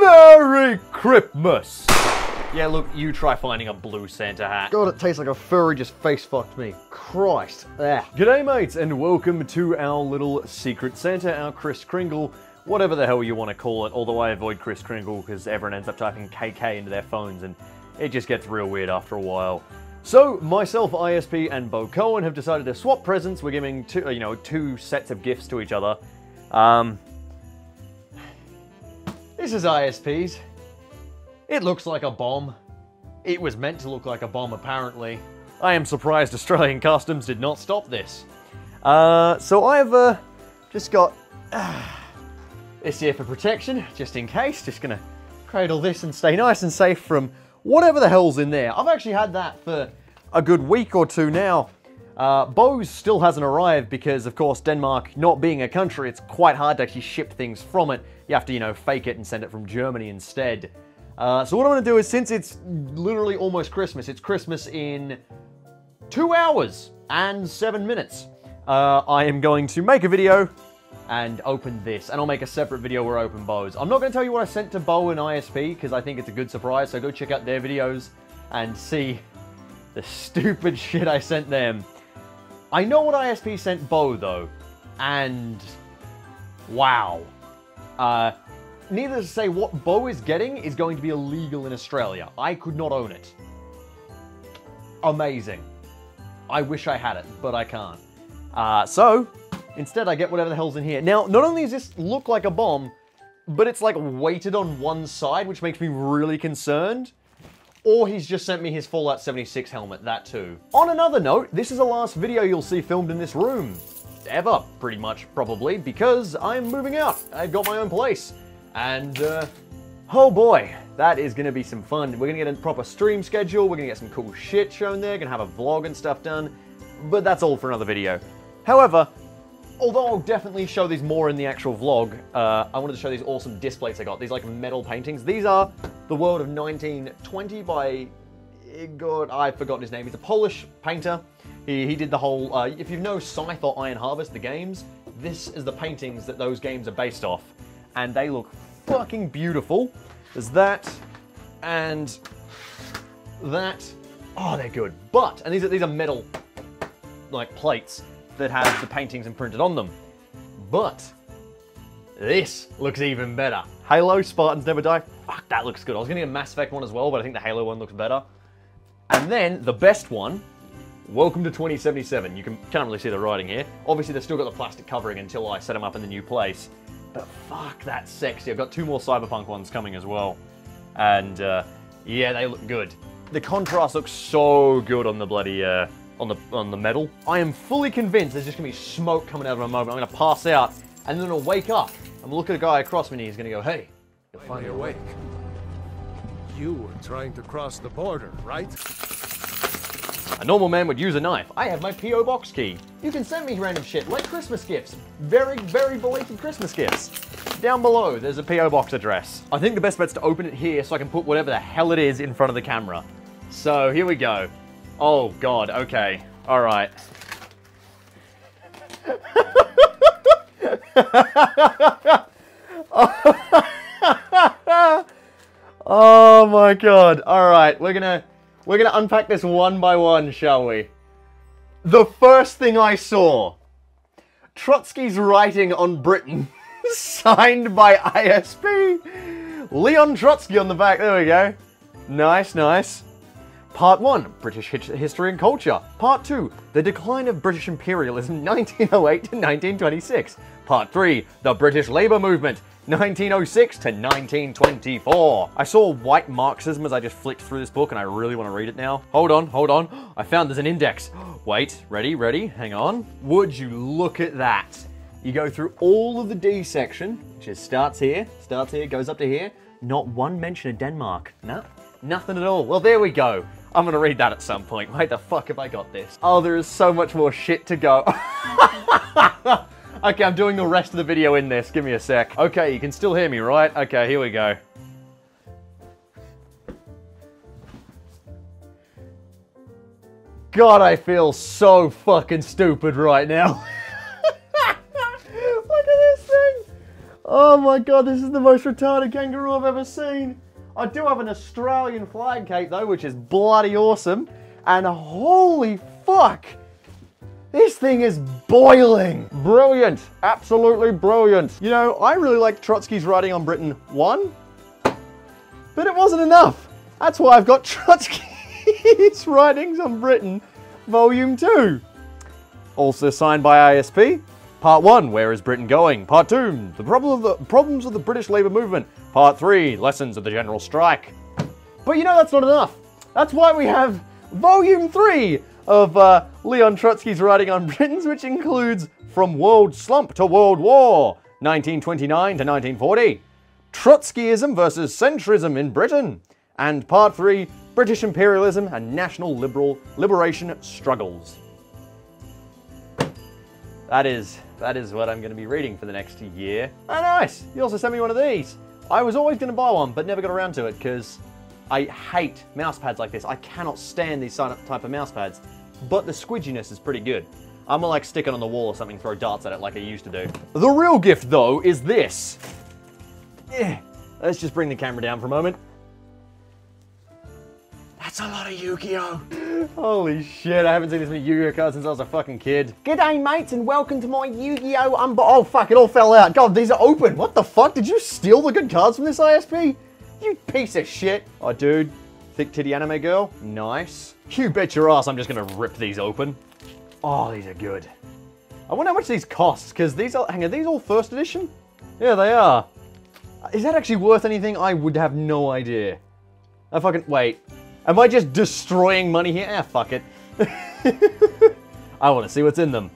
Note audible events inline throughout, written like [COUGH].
Merry Christmas! Yeah, look, you try finding a blue Santa hat. God, it tastes like a furry just face fucked me. Christ. Ah. G'day mates, and welcome to our little secret Santa, our Kris Kringle, whatever the hell you want to call it, although I avoid Kris Kringle because everyone ends up typing KK into their phones and it just gets real weird after a while. So, myself, ISP, and Bokoen have decided to swap presents. We're giving two, you know, two sets of gifts to each other. Um, This is ISP's. It looks like a bomb. It was meant to look like a bomb, apparently. I am surprised Australian customs did not stop this. Uh, so I've uh, just got uh, [SIGHS] this here for protection, just in case. Just gonna cradle this and stay nice and safe from whatever the hell's in there. I've actually had that for a good week or two now. Uh, Bo's still hasn't arrived because, of course, Denmark not being a country, it's quite hard to actually ship things from it. You have to, you know, fake it and send it from Germany instead. Uh, so what I'm going to do is, since it's literally almost Christmas, it's Christmas in two hours and seven minutes. Uh, I am going to make a video and open this, and I'll make a separate video where I open Bo's. I'm not going to tell you what I sent to Bo and ISP because I think it's a good surprise. So go check out their videos and see the [LAUGHS] stupid shit I sent them. I know what ISP sent Bo though, and wow. Uh, needless to say, what Bo is getting is going to be illegal in Australia. I could not own it. Amazing. I wish I had it, but I can't. Uh, so, instead I get whatever the hell's in here. Now, not only does this look like a bomb, but it's like weighted on one side, which makes me really concerned. Or he's just sent me his Fallout 76 helmet, that too. On another note, this is the last video you'll see filmed in this room. Ever, pretty much, probably, because I'm moving out. I've got my own place. And, uh, oh boy, that is gonna be some fun. We're gonna get a proper stream schedule, we're gonna get some cool shit shown there, gonna have a vlog and stuff done, but that's all for another video. However, although I'll definitely show these more in the actual vlog, uh, I wanted to show these awesome displays I got. These like metal paintings. These are The World of 1920 by, eh, God, I've forgotten his name. He's a Polish painter. He, he did the whole, uh, if you know Scythe or Iron Harvest, the games, this is the paintings that those games are based off. And they look fucking beautiful. There's that, and that. Oh, they're good. But, and these are, these are metal, like plates that have the paintings imprinted on them. But this looks even better. Halo, Spartans Never Die. Fuck, that looks good. I was gonna get a Mass Effect one as well, but I think the Halo one looks better. And then the best one, Welcome to 2077. You can, can't really see the writing here. Obviously, they've still got the plastic covering until I set them up in the new place. But fuck, that's sexy. I've got two more Cyberpunk ones coming as well. And uh, yeah, they look good. The contrast looks so good on the bloody uh, on the on the metal. I am fully convinced there's just gonna be smoke coming out of my moment. I'm gonna pass out and then I'll wake up. I'm gonna look at a guy across me and he's gonna go, "Hey, you're finally awake." You were trying to cross the border, right? A normal man would use a knife. I have my P.O. box key. You can send me random shit, like Christmas gifts. Very, very belated Christmas gifts. Down below, there's a P.O. box address. I think the best bet's to open it here so I can put whatever the hell it is in front of the camera. So, here we go. Oh, God, okay. All right. [LAUGHS] [LAUGHS] oh my god. All right, we're gonna we're gonna unpack this one by one, shall we? The first thing I saw, Trotsky's writing on Britain, [LAUGHS] signed by ISP. Leon Trotsky on the back. There we go. Nice, nice. Part 1, British History and Culture. Part 2, The Decline of British Imperialism [LAUGHS] 1908 to 1926. Part 3, The British Labour Movement 1906 to 1924. I saw white Marxism as I just flicked through this book and I really want to read it now. Hold on, hold on. I found there's an index. Wait, ready, ready, hang on. Would you look at that? You go through all of the D section, which is starts here, starts here, goes up to here. Not one mention of Denmark. No, nothing at all. Well, there we go. I'm gonna read that at some point. Why the fuck have I got this? Oh, there is so much more shit to go. [LAUGHS] okay, I'm doing the rest of the video in this. Give me a sec. Okay, you can still hear me, right? Okay, here we go. God, I feel so fucking stupid right now. [LAUGHS] Look at this thing. Oh my god, this is the most retarded kangaroo I've ever seen. I do have an Australian flag cape though, which is bloody awesome. And holy fuck! This thing is boiling! Brilliant! Absolutely brilliant! You know, I really like Trotsky's writing on Britain 1, but it wasn't enough. That's why I've got [LAUGHS] Trotsky's writings on Britain Volume 2. Also signed by ISP. Part 1, Where is Britain going? Part 2, The problem of the Problems of the British Labour Movement. Part 3, Lessons of the General Strike. But you know that's not enough. That's why we have Volume 3 of uh, Leon Trotsky's writing on Britons, which includes From World Slump to World War, 1929 to 1940, Trotskyism versus centrism in Britain, and Part 3, British Imperialism and National Liberal Liberation Struggles. That is, that is what I'm going to be reading for the next year. Oh, nice! You also sent me one of these. I was always going to buy one, but never got around to it because I hate mouse pads like this. I cannot stand these type of mouse pads, but the squidginess is pretty good. I'm gonna like stick it on the wall or something, throw darts at it like I used to do. The real gift though is this. Yeah. Let's just bring the camera down for a moment. That's a lot of Yu-Gi-Oh! [GASPS] Holy shit, I haven't seen this many Yu-Gi-Oh cards since I was a fucking kid. G'day mates and welcome to my Yu-Gi-Oh! Unbo- Oh fuck, it all fell out. God, these are open. What the fuck? Did you steal the good cards from this ISP? You piece of shit. Oh dude, thick titty anime girl. Nice. You bet your ass I'm just gonna rip these open. Oh, these are good. I wonder how much these cost, because these are, hang on, these all first edition? Yeah, they are. Is that actually worth anything? I would have no idea. I fucking, wait. Am I just destroying money here? Ah, fuck it. [LAUGHS] I want to see what's in them.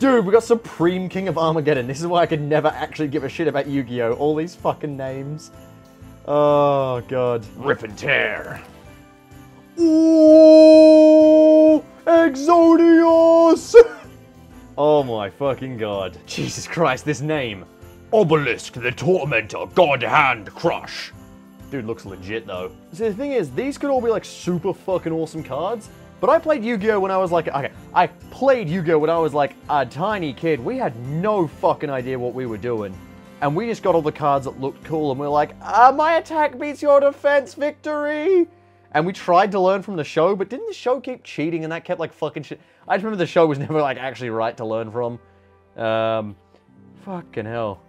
Dude, we got Supreme King of Armageddon. This is why I could never actually give a shit about Yu-Gi-Oh! All these fucking names. Oh, God. Rip and tear. Ooh! Exodius! [LAUGHS] oh my fucking god. Jesus Christ, this name. Obelisk the Tormentor, God Hand Crush. Dude looks legit though. See, the thing is, these could all be like super fucking awesome cards, but I played Yu-Gi-Oh when I was like, okay, I played Yu-Gi-Oh when I was like a tiny kid. We had no fucking idea what we were doing. And we just got all the cards that looked cool and we are like, ah, my attack beats your defense, victory! And we tried to learn from the show, but didn't the show keep cheating and that kept like fucking shit? I just remember the show was [LAUGHS] never like actually right to learn from. Um, fucking hell.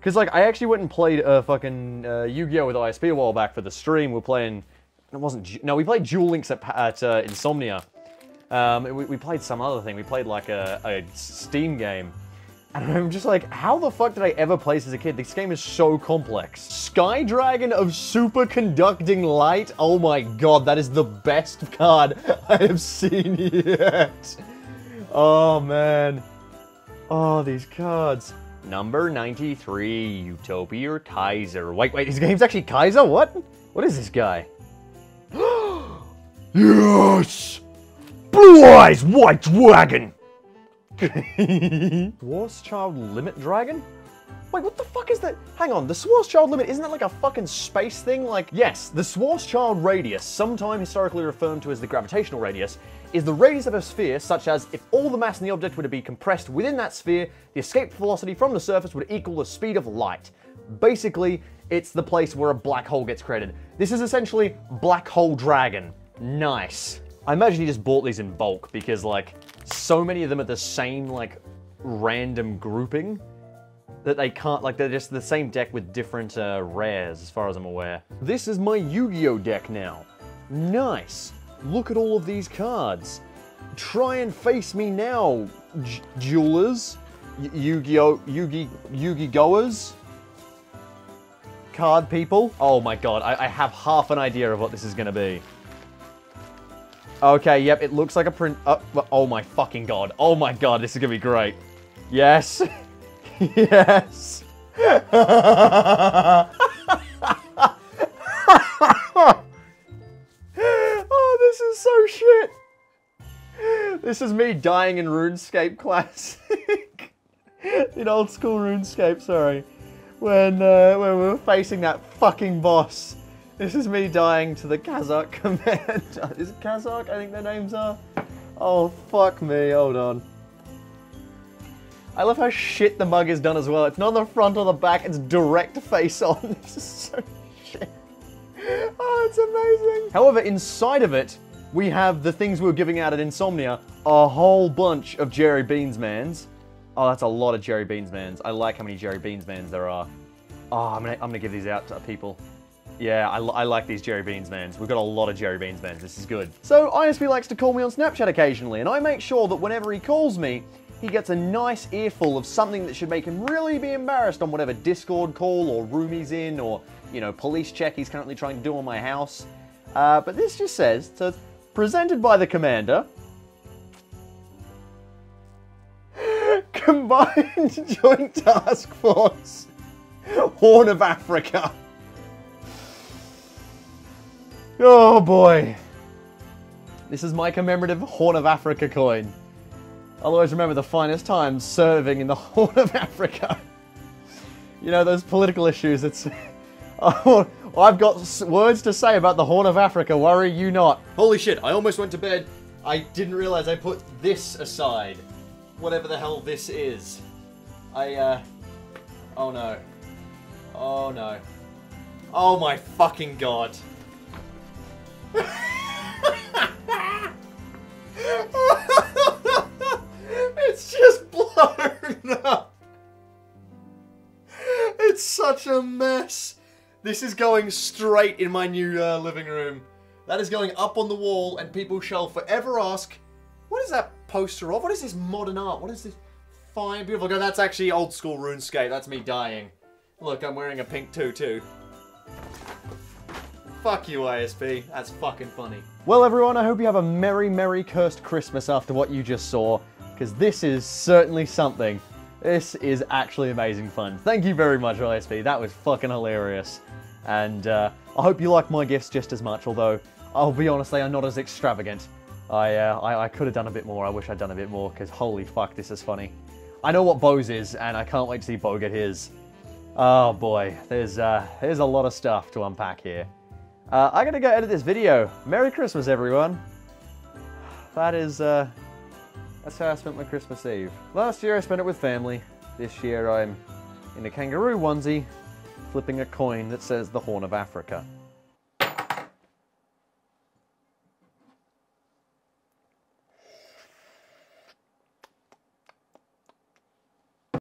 Because, like, I actually went and played uh, fucking uh, Yu-Gi-Oh! with ISP a while back for the stream. We are playing... It wasn't... No, we played Duel Links at, at uh, Insomnia. Um, we, we, played some other thing. We played, like, a, a Steam game. [LAUGHS] And I'm just like, how the fuck did I ever play this as a kid? This game is so complex. Sky Dragon of Superconducting Light? Oh my god, that is the best card [LAUGHS] I have seen [LAUGHS] yet. Oh, man. Oh, these cards. Number 93, Utopia Kaiser. Wait, wait, his game's actually Kaiser? What? What is this guy? [GASPS] yes! Blue Eyes White Dragon! [LAUGHS] Schwarzschild Limit Dragon? Wait, what the fuck is that? Hang on, the Schwarzschild Limit, isn't that like a fucking space thing? Like, yes, the Schwarzschild Radius, sometime historically referred to as the gravitational radius, is the radius of a sphere such as if all the mass in the object were to be compressed within that sphere, the escape velocity from the surface would equal the speed of light. Basically, it's the place where a black hole gets created. This is essentially Black Hole Dragon. Nice. I imagine he just bought these in bulk because, like, so many of them are the same, like, random grouping that they can't, like, they're just the same deck with different uh, rares, as far as I'm aware. This is my Yu-Gi-Oh deck now. Nice. Look at all of these cards. Try and face me now, jewelers, Yu-Gi-Oh, Yu-Gi, Yu-Gi goers, card people. Oh my god, I, I have half an idea of what this is gonna be. Okay, yep, it looks like a print. Oh, oh my fucking god. Oh my god, this is gonna be great. Yes. [LAUGHS] yes. [LAUGHS] oh, this is so shit. This is me dying in RuneScape Classic. [LAUGHS] in old school RuneScape, sorry. When, uh, when we were facing that fucking boss. This is me dying to the Kazakh [LAUGHS] command. [LAUGHS] is it Kazakh? I think their names are. Oh, fuck me. Hold on. I love how shit the mug is done as well. It's not the front or the back, it's direct face on. [LAUGHS] This is so shit. Oh, it's amazing. However, inside of it, we have the things we were giving out at Insomnia, a whole bunch of Jerry Beans Mans. Oh, that's a lot of Jerry Beans Mans. I like how many Jerry Beans Mans there are. Oh, I'm gonna, I'm gonna give these out to people. Yeah, I, I like these Jerry Beans Mans. We've got a lot of Jerry Beans Mans. This is good. So, ISP likes to call me on Snapchat occasionally, and I make sure that whenever he calls me, he gets a nice earful of something that should make him really be embarrassed on whatever Discord call or room he's in or, you know, police check he's currently trying to do on my house. Uh, but this just says, so presented by the commander. [LAUGHS] Combined [LAUGHS] Joint Task Force, Horn of Africa. Oh boy. This is my commemorative Horn of Africa coin. I'll always remember the finest times serving in the [LAUGHS] Horn of Africa. You know, those political issues, it's... [LAUGHS] Oh, I've got words to say about the Horn of Africa, worry you not. Holy shit, I almost went to bed. I didn't realize I put this aside. Whatever the hell this is. I, uh... Oh no. Oh no. Oh my fucking god. [LAUGHS] it's just blown up. It's such a mess. This is going straight in my new uh, living room. That is going up on the wall, and people shall forever ask, "What is that poster of? What is this modern art? What is this fine, beautiful?" Go, that's actually old school RuneScape. That's me dying. Look, I'm wearing a pink tutu. Fuck you, ISP. That's fucking funny. Well, everyone, I hope you have a merry, merry cursed Christmas after what you just saw, because this is certainly something. This is actually amazing fun. Thank you very much, ISP. That was fucking hilarious. And uh, I hope you like my gifts just as much, although I'll be honest, they are not as extravagant. I, uh, I, I could have done a bit more. I wish I'd done a bit more, because holy fuck, this is funny. I know what Bo's is, and I can't wait to see Bo get his. Oh boy, there's, uh, there's a lot of stuff to unpack here. Uh, I gotta go edit this video. Merry Christmas, everyone. That is, uh, that's how I spent my Christmas Eve. Last year I spent it with family. This year I'm in a kangaroo onesie, flipping a coin that says the Horn of Africa.